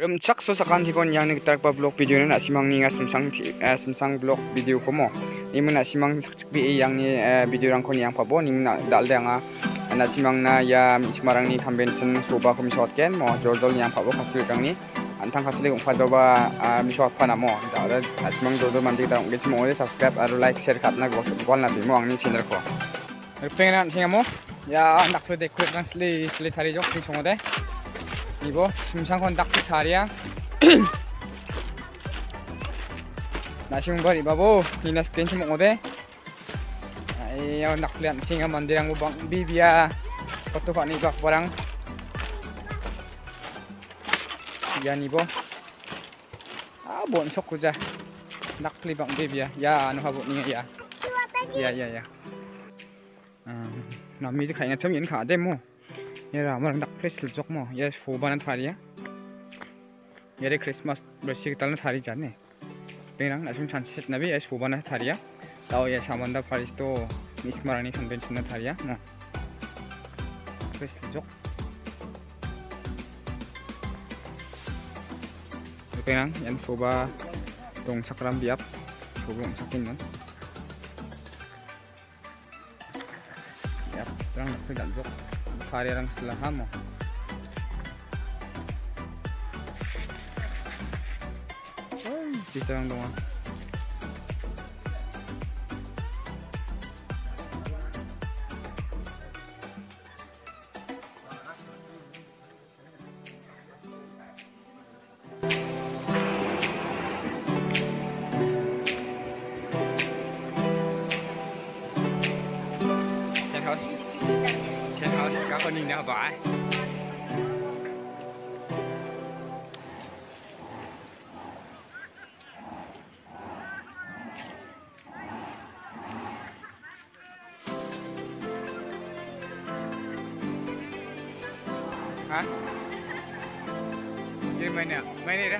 Remchak so sakan tikon yang ni tak pa blog video na simang ni nga simsang simsang blog video ko mo. Ni mo na simang sakchik bi yang ni video rang ko ni yang pa bo ni na dal de nga na simang na ya mismarang ni convention so ba ko mi shot ken mo jordol yang pa bo ka kang ni antang ka tili pa do ba mi shot pa na mo da da simang jordol man ta ngi mo de subscribe aru like share kat na gol na bi mo ang ni channel ko. Pengen singa mo ya nak pro de ko kan sli sli thari jok ni chongo de. 이거 심상권 딱지 다리야 나시문 거 이바보 이나 스크린치 먹어대 ayo nak lihat singa mandirang ubang bibia foto pak ni bak barang ya ni bo ah bon sok kuja nak pli bang bibia ya anu habuk ni ya ya ya ya nami tu kayaknya cem yin ka demo 얘라 아마 랑 딱 프레스를 쪽뭐 얘 후반은 탈이야 얘를 크리스마스 러시기 달는 탈이지 않네 뱅랑 나중 잔치 나비 얘 후반은 탈이야 나오 얘 샤만다 파리스 또 미스마라니 컨벤션은 탈이야 뭐 프레스를 쪽 뱅랑 yan soba tong sakram biap soba ang sakin nun yap terang nak dalbok parerang đi sang đúng không Can't hold it, can't hold it, can't hold it now, bye. Hả? Đi mày nè mày đi đó.